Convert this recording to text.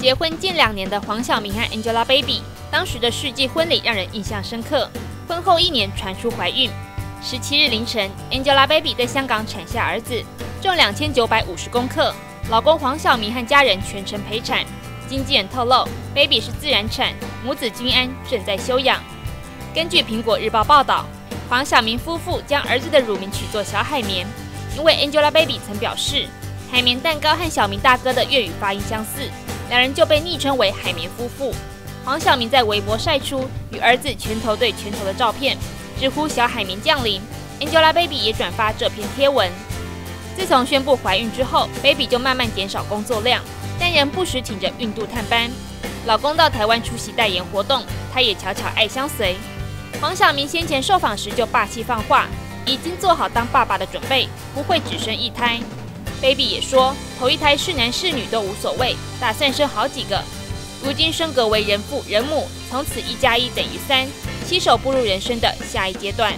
结婚近两年的黄晓明和 Angelababy，当时的世纪婚礼让人印象深刻。婚后一年传出怀孕，十七日凌晨，Angelababy 在香港产下儿子，重两千九百五十公克。老公黄晓明和家人全程陪产。经纪人透露，baby 是自然产，母子均安，正在休养。根据苹果日报报道，黄晓明夫妇将儿子的乳名取作小海绵，因为 Angelababy 曾表示，海绵蛋糕和小明大哥的粤语发音相似。两人就被昵称为“海绵夫妇”。黄晓明在微博晒出与儿子拳头对拳头的照片，直呼小海绵降临。Angelababy 也转发这篇贴文。自从宣布怀孕之后，Baby 就慢慢减少工作量，但仍不时请着孕肚探班。老公到台湾出席代言活动，她也悄悄爱相随。黄晓明先前受访时就霸气放话，已经做好当爸爸的准备，不会只生一胎。Baby 也说，头一胎是男是女都无所谓，打算生好几个。如今升格为人父人母，从此一加一等于三，携手步入人生的下一阶段。